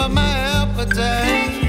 of my appetite.